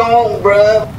gone, bruh.